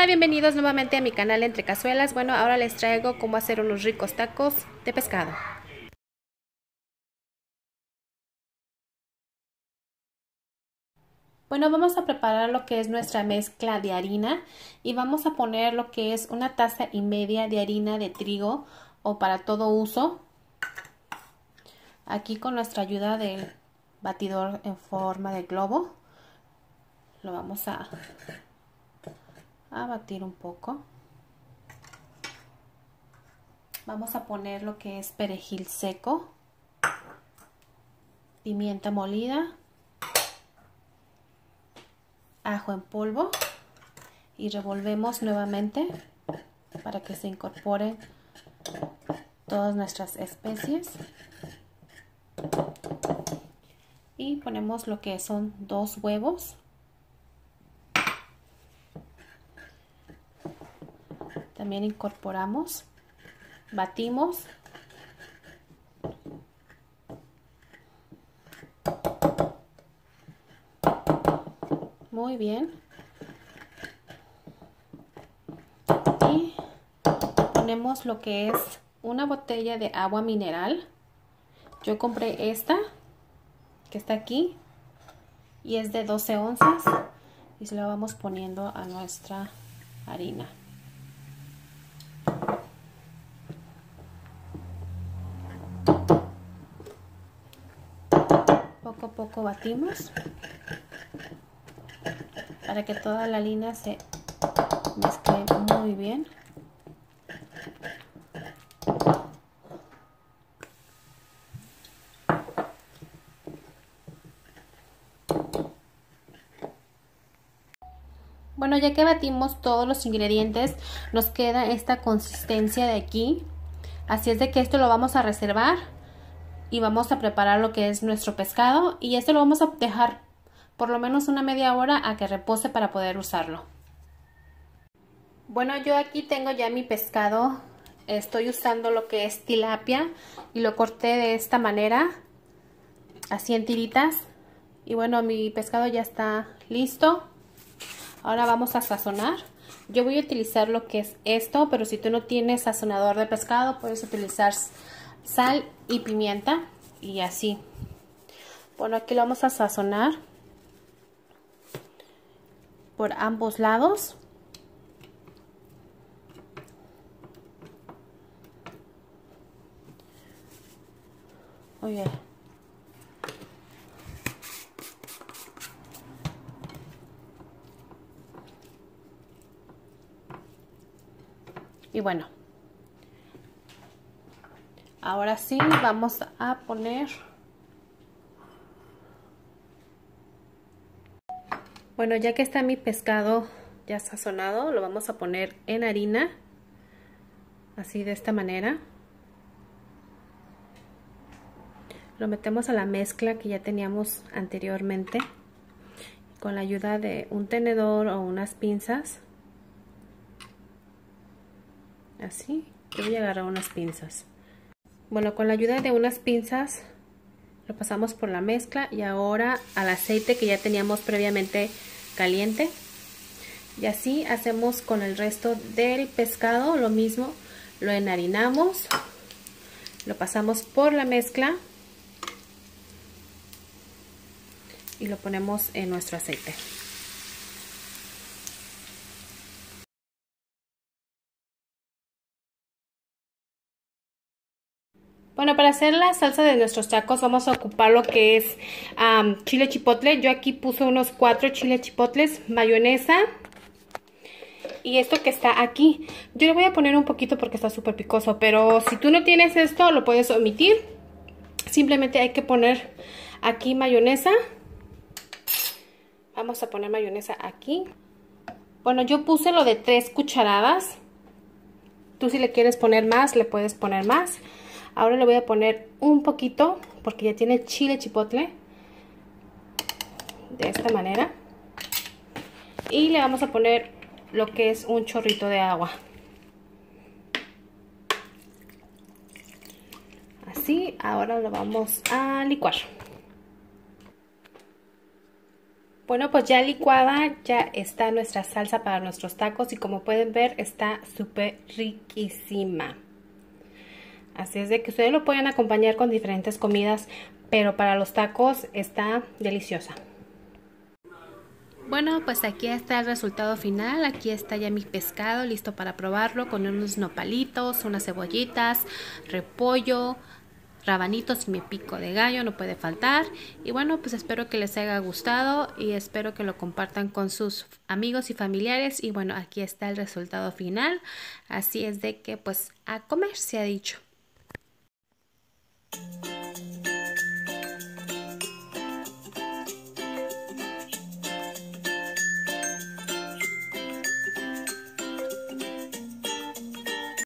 Hola, bienvenidos nuevamente a mi canal Entre Cazuelas. Bueno, ahora les traigo cómo hacer unos ricos tacos de pescado. Bueno, vamos a preparar lo que es nuestra mezcla de harina y vamos a poner lo que es una taza y media de harina de trigo o para todo uso. Aquí con nuestra ayuda del batidor en forma de globo lo vamos a a batir un poco. Vamos a poner lo que es perejil seco, pimienta molida, ajo en polvo y revolvemos nuevamente para que se incorporen todas nuestras especies. Y ponemos lo que son dos huevos También incorporamos, batimos. Muy bien. Y ponemos lo que es una botella de agua mineral. Yo compré esta, que está aquí, y es de 12 onzas. Y se la vamos poniendo a nuestra harina. Poco a poco batimos para que toda la harina se mezcle muy bien. Bueno, ya que batimos todos los ingredientes, nos queda esta consistencia de aquí. Así es de que esto lo vamos a reservar y vamos a preparar lo que es nuestro pescado y esto lo vamos a dejar por lo menos una media hora a que repose para poder usarlo. Bueno, yo aquí tengo ya mi pescado, estoy usando lo que es tilapia y lo corté de esta manera, así en tiritas. Y bueno, mi pescado ya está listo. Ahora vamos a sazonar. Yo voy a utilizar lo que es esto, pero si tú no tienes sazonador de pescado, puedes utilizar sal y pimienta y así. Bueno, aquí lo vamos a sazonar por ambos lados. Y bueno, Ahora sí, vamos a poner... Bueno, ya que está mi pescado ya sazonado, lo vamos a poner en harina. Así de esta manera. Lo metemos a la mezcla que ya teníamos anteriormente. Con la ayuda de un tenedor o unas pinzas. Así. Yo voy a agarrar unas pinzas. Bueno, con la ayuda de unas pinzas lo pasamos por la mezcla y ahora al aceite que ya teníamos previamente caliente. Y así hacemos con el resto del pescado lo mismo. Lo enharinamos, lo pasamos por la mezcla y lo ponemos en nuestro aceite. Bueno, para hacer la salsa de nuestros tacos vamos a ocupar lo que es chile chipotle. Yo aquí puse unos cuatro chile chipotles, mayonesa y esto que está aquí. Yo le voy a poner un poquito porque está súper picoso, pero si tú no tienes esto lo puedes omitir. Simplemente hay que poner aquí mayonesa. Vamos a poner mayonesa aquí. Bueno, yo puse lo de tres cucharadas. Tú si le quieres poner más, le puedes poner más. Ahora le voy a poner un poquito, porque ya tiene chile chipotle. De esta manera. Y le vamos a poner lo que es un chorrito de agua. Así, ahora lo vamos a licuar. Bueno, pues ya licuada, ya está nuestra salsa para nuestros tacos y como pueden ver está súper riquísima. Así es de que ustedes lo pueden acompañar con diferentes comidas, pero para los tacos está deliciosa. Bueno, pues aquí está el resultado final. Aquí está ya mi pescado listo para probarlo con unos nopalitos, unas cebollitas, repollo, rabanitos y mi pico de gallo, no puede faltar. Y bueno, pues espero que les haya gustado y espero que lo compartan con sus amigos y familiares. Y bueno, aquí está el resultado final. Así es de que pues a comer se ha dicho. Bye.